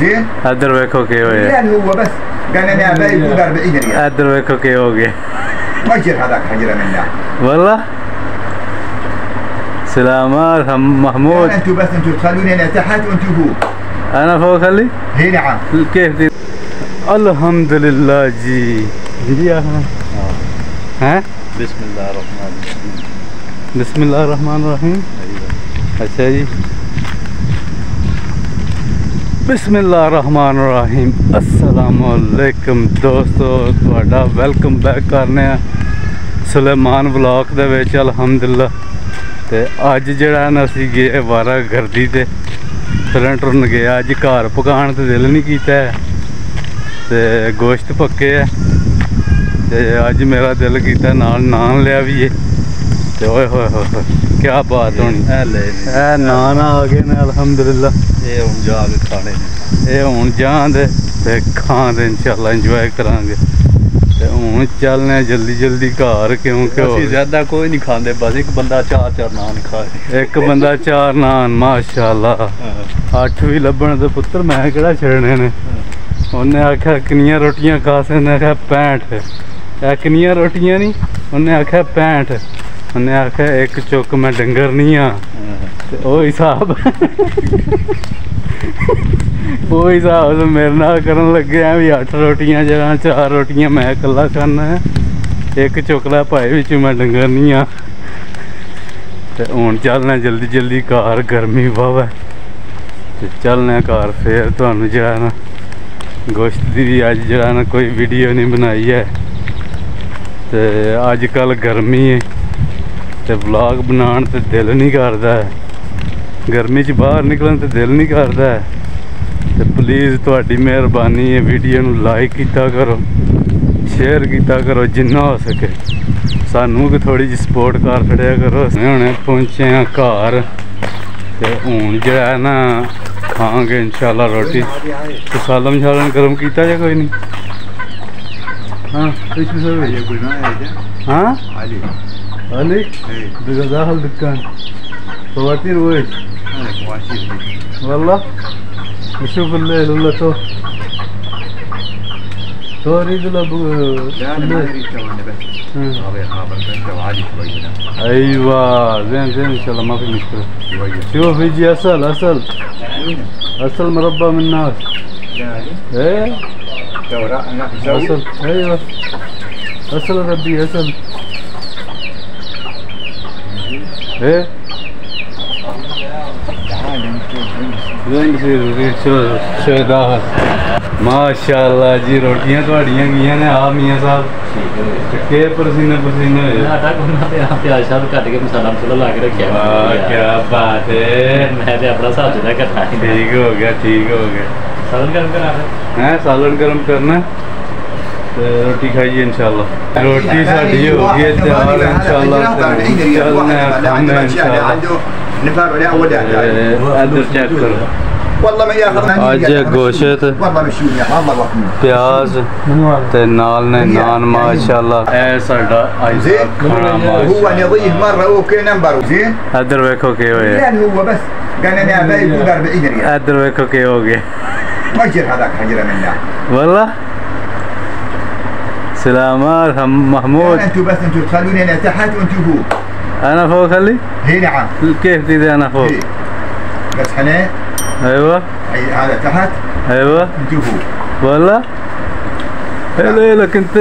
Zain other بكوكي ويا يعني هو بس قال أنا باي يقول 40 ريال. ادر بكوكي أوكي ما مجر هذاك حجره الله والله؟ سلامات محمود. يعني أنتوا بس أنتوا تخلوني أنا تحت وانتوا فوق أنا فوق خلي؟ اي نعم. كيف دي؟ الحمد لله جي. جي ها؟ بسم الله الرحمن الرحيم. بسم الله الرحمن الرحيم. أيوه. अच्छा ਅੱਲਾਹ ਰਹਿਮਾਨ ਰਹੀਮ ਅਸਲਾਮੁ ਅਲੈਕਮ ਦੋਸਤੋ, ਤੁਹਾਡਾ ਵੈਲਕਮ ਬੈਕ ਕਰਨੇ ਆ ਸੁਲੇਮਾਨ ਵਲੌਗ ਦੇ ਵਿੱਚ, ਅਲਹਮਦੁਲਿਲਾ। ਤੇ ਅੱਜ ਜਿਹੜਾ ਨਾ ਅਸੀਂ ਗਏ ਵਾਰਾ ਗਰਦੀ ਤੇ ਫਿਰਨ ਟੁਰਨ ਗਿਆ ਅੱਜ ਘਰ ਪਕਾਉਣ ਤੇ ਦਿਲ ਨਹੀਂ ਕੀਤਾ ਹੈ। ਤੇ ਗੋਸ਼ਤ ਪੱਕੇ ਆ। ਤੇ ਅੱਜ ਮੇਰਾ ਦਿਲ ਕੀਤਾ ਨਾਲ ਨਾਨ ਲਿਆ ਵੀ ਏ ਤੇ ਓਏ ਹੋਏ ਹੋਏ ਹੋਏ ਕੀ ਬਾਤ ਹੋਣੀ ਇਹ ਲੈ ਨੇ ਇਹ ਨਾਨ ਆ ਗਏ ਨੇ ਅਲਹਮਦੁਲਿਲਾ ਇਹ ਹੁਣ ਜਾ ਕੇ ਖਾਣੇ ਨੇ ਇਹ ਹੁਣ ਜਾਂਦੇ ਤੇ ਖਾਂਦੇ ਇਨਸ਼ਾਅੱਲਾ ਇੰਜੋਏ ਕਰਾਂਗੇ ਤੇ ਹੁਣ ਚੱਲਨੇ ਆ ਜਲਦੀ ਜਲਦੀ ਘਰ ਕਿਉਂਕਿ ਅਸੀਂ ਉਹ- ਜ਼ਿਆਦਾ ਕੋਈ ਨਹੀਂ ਖਾਂਦੇ ਬਸ ਇੱਕ ਬੰਦਾ ਚਾਰ ਚਾਰ ਨਾਨ ਖਾਏ ਇੱਕ ਬੰਦਾ ਚਾਰ ਨਾਨ ਮਾਸ਼ਾਅੱਲਾ ਅੱਠ ਵੀ ਲੱਭਣ ਤੇ ਪੁੱਤਰ ਮੈਂ ਕਿਹੜਾ ਛੱਡਣੇ ਨੇ ਉਹਨੇ ਆਖਿਆ ਕਿੰਨੀਆਂ ਰੋਟੀਆਂ ਖਾ ਸਕਦੇ ਆਖਿਆ 65 ਇਹ ਕਿੰਨੀਆਂ ਰੋਟੀਆਂ ਨਹੀਂ ਉਹਨੇ ਆਖਿਆ 65 ਉਹਨੇ ਆਖਿਆ, ਇੱਕ ਚੁੱਕ ਮੈਂ ਡੰਗਰ ਨਹੀਂ ਆ। ਤੇ ਉਹ ਹਿਸਾਬ ਉਹ ਹਿਸਾਬ ਮੇਰੇ ਨਾਲ ਕਰਨ ਲੱਗਿਆ ਵੀ 8 ਰੋਟੀਆਂ ਜਾਂ 4 ਰੋਟੀਆਂ ਮੈਂ ਇਕੱਲਾ ਖਾਣਾ ਇੱਕ ਚੁਕਲਾ ਭਾਈ ਵਿੱਚ ਮੈਂ ਡੰਗਰ ਨਹੀਂ ਆ। ਤੇ ਹੁਣ ਚੱਲਣਾ ਜਲਦੀ ਜਲਦੀ ਘਰ, ਗਰਮੀ ਵਾਵਾ ਤੇ ਚੱਲਣਾ ਘਰ ਫੇਰ ਤੁਹਾਨੂੰ ਜਿਹੜਾ ਨਾ, ਗੋਸ਼ਤ ਦੀ ਵੀ ਅੱਜ ਜਿਹੜਾ ਨਾ ਕੋਈ ਵੀਡੀਓ ਨਹੀਂ ਬਣਾਈ ਹੈ। ਤੇ ਅੱਜ ਕੱਲ ਗਰਮੀ ਹੈ ਤੇ ਵਲੌਗ ਬਣਾਉਣ ਤੇ ਦਿਲ ਨਹੀਂ ਕਰਦਾ। ਗਰਮੀ 'ਚ ਬਾਹਰ ਨਿਕਲਣ ਤੇ ਦਿਲ ਨਹੀਂ ਕਰਦਾ। ਤੇ ਪਲੀਜ਼ ਤੁਹਾਡੀ ਮਿਹਰਬਾਨੀ ਇਹ ਵੀਡੀਓ ਨੂੰ ਲਾਈਕ ਕੀਤਾ ਕਰੋ ਸ਼ੇਅਰ ਕੀਤਾ ਕਰੋ ਜਿੰਨਾ ਹੋ ਸਕੇ। ਸਾਨੂੰ ਵੀ ਥੋੜੀ ਜਿਹੀ ਸਪੋਰਟ ਕਰ ਖੜਿਆ ਕਰੋ। ਅਸੀਂ ਹੁਣੇ ਪਹੁੰਚੇ ਆ ਘਰ ਤੇ ਹੁਣ ਜਿਹੜਾ ਹੈ ਨਾ ਖਾਂਗੇ ਇਨਸ਼ਾਅੱਲਾ ਰੋਟੀ। ਤੇ ਸਾਲਮ ਸ਼ਾਲਮ ਗਰਮ ਕੀਤਾ ਜਾਂ ਕੋਈ ਨਹੀਂ? ਹਾਂ ਇਸ ਵੀ ਸਰ ਕੋਈ ਨਾ ਆਇਆ ਹਾਂ? ਹਾਂ علي إيه داخل الدكان فواتير وين أنا كواشير دي والله نشوف الليل ولا تو تو اريد له لا أنا ما اريد تو أنا بس. ابي خابر انت وعلي شوية أيوه زين زين ان شاء الله ما في شوية شوف يجي اسل اسل اسل مربى من ناس إيه دورة أنا اسل أيوه اسل ربي اسل Eh? माशाला जी रोटियाँ थोड़ियाँ गई ने आ मियाँ साहब। के परसीने परसीने प्याज शाज कट के मसाला मसूला ला के रखा क्या बात है। मैं अपना हिसाब से ठीक हो गया ठीक हो गया। सालन गर्म करना है सालन गर्म करना है? ਹਿਸਾਬ ਜਿਹਾ ਘਟਾ ਹੀ ਠੀਕ ਹੋ ਗਿਆ ਠੀਕ ਹੋ ਗਿਆ ਸਲਨ ਗਰਮ ਕਰਾ ਦੇ ਹੈ ਸਾਲਨ ਗਰਮ ਕਰਨਾ ਤੇ ਰੋਟੀ ਖਾਈਏ ਇਨਸ਼ਾਅੱਲਾ ਰੋਟੀ ਸਾਡੀ ਹੋ ਗਈ ਹੈ ਤਿਆਰ ਇਨਸ਼ਾਅੱਲਾ ਚੱਲਨੇ ਆ ਖਾਣੇ ਇਨਸ਼ਾਅੱਲਾ عنده نفر ولا ولا ਇਧਰ ਚੈੱਕ ਕਰੋ والله ما ياخذ ਅੱਜ ਗੋਸ਼ਤ والله مشوني والله وقمي ਪਿਆਜ਼ ਤੇ ਨਾਲ ਨੇ ਨਾਨ ਮਾਸ਼ਾਅੱਲਾ ਇਹ ਸਾਡਾ ਅੱਜ ਦਾ زين ਖਾਣਾ هو ਮਾਸ਼ਾਅੱਲਾ نظيف مره اوكي نمبر زين ਇੱਧਰ ਵੇਖੋ ਕੀ ਹੋਇਆ يعني هو بس قال انا ابي يقول 40 ريال ਇੱਧਰ ਵੇਖੋ ਕੀ ਹੋ ਗਿਆ ما يصير هذاك حجره منه والله سلامات هم محمود. أنتوا بس أنتوا تخلوني أنا تحت وانتوا فوق. أنا فوق خلي هي نعم. كيف كذا أنا فوق؟ هي. بس حنين أيوه. هذا تحت؟ أيوه. أنتوا فوق. والله هلا لك أنت.